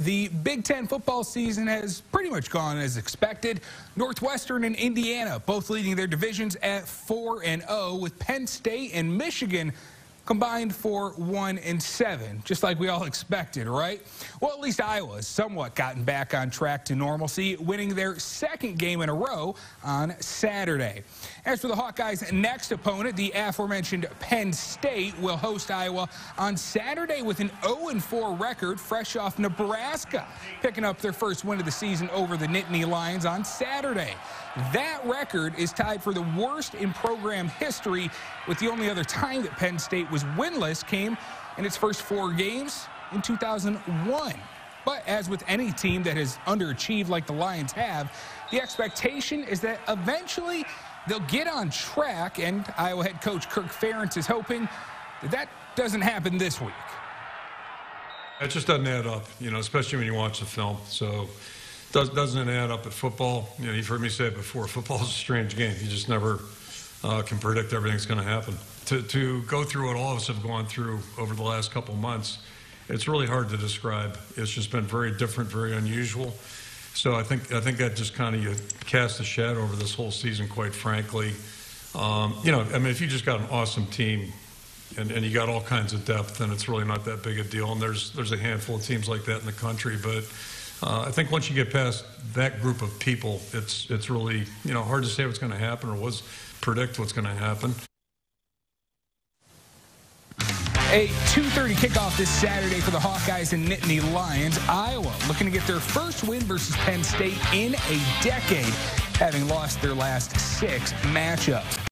The Big Ten football season has pretty much gone as expected. Northwestern and Indiana both leading their divisions at 4 and 0, with Penn State and Michigan combined for one and seven, just like we all expected, right? Well, at least Iowa has somewhat gotten back on track to normalcy, winning their second game in a row on Saturday. As for the Hawkeyes' next opponent, the aforementioned Penn State will host Iowa on Saturday with an 0-4 record, fresh off Nebraska, picking up their first win of the season over the Nittany Lions on Saturday. That record is tied for the worst in program history, with the only other time that Penn State was winless came in its first four games in 2001. But as with any team that has underachieved like the Lions have, the expectation is that eventually they'll get on track, and Iowa head coach Kirk Ferentz is hoping that that doesn't happen this week. It just doesn't add up, you know, especially when you watch the film. So does, doesn't it add up at football? You know, you've heard me say it before. Football is a strange game. You just never uh, can predict everything's going to happen. To, to go through what all of us have gone through over the last couple months, it's really hard to describe. It's just been very different, very unusual. So I think I think that just kind of cast a shadow over this whole season, quite frankly. Um, you know, I mean, if you just got an awesome team and, and you got all kinds of depth, then it's really not that big a deal. And there's there's a handful of teams like that in the country, but uh, I think once you get past that group of people, it's it's really you know hard to say what's going to happen or was predict what's going to happen. A 2.30 kickoff this Saturday for the Hawkeyes and Nittany Lions. Iowa looking to get their first win versus Penn State in a decade, having lost their last six matchups.